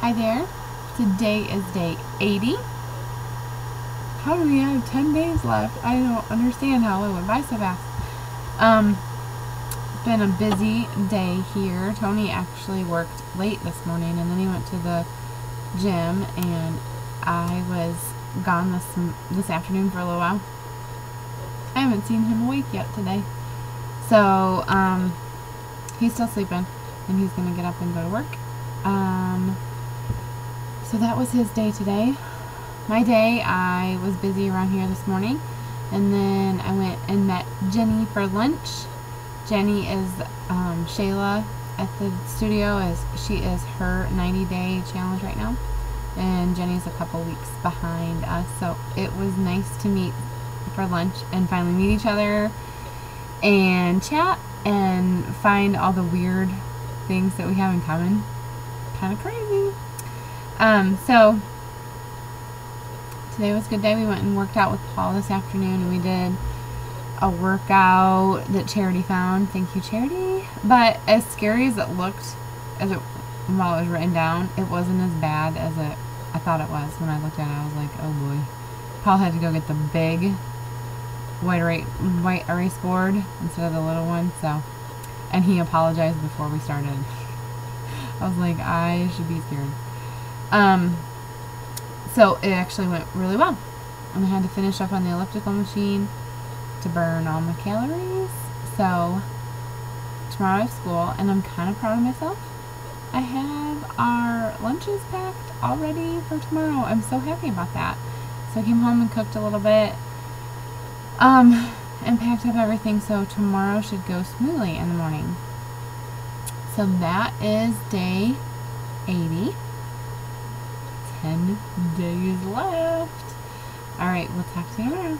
Hi there. Today is day 80. How do we have 10 days left? I don't understand how it went by so fast. Um, been a busy day here. Tony actually worked late this morning and then he went to the gym and I was gone this this afternoon for a little while. I haven't seen him awake yet today. So, um, he's still sleeping and he's going to get up and go to work. Um, so that was his day today. My day, I was busy around here this morning and then I went and met Jenny for lunch. Jenny is um, Shayla at the studio as she is her 90 day challenge right now and Jenny's a couple weeks behind us so it was nice to meet for lunch and finally meet each other and chat and find all the weird things that we have in common. Kind of crazy. Um, so, today was a good day. We went and worked out with Paul this afternoon and we did a workout that Charity found. Thank you, Charity. But as scary as it looked, as it while it was written down, it wasn't as bad as it I thought it was. When I looked at it, I was like, oh boy. Paul had to go get the big white erase, white erase board instead of the little one. So, and he apologized before we started. I was like, I should be scared. Um, so it actually went really well. And I had to finish up on the elliptical machine to burn all my calories. So tomorrow I have school, and I'm kind of proud of myself. I have our lunches packed already for tomorrow. I'm so happy about that. So I came home and cooked a little bit um, and packed up everything so tomorrow should go smoothly in the morning. So that is day 80. 10 days left. Alright, we'll talk to you tomorrow.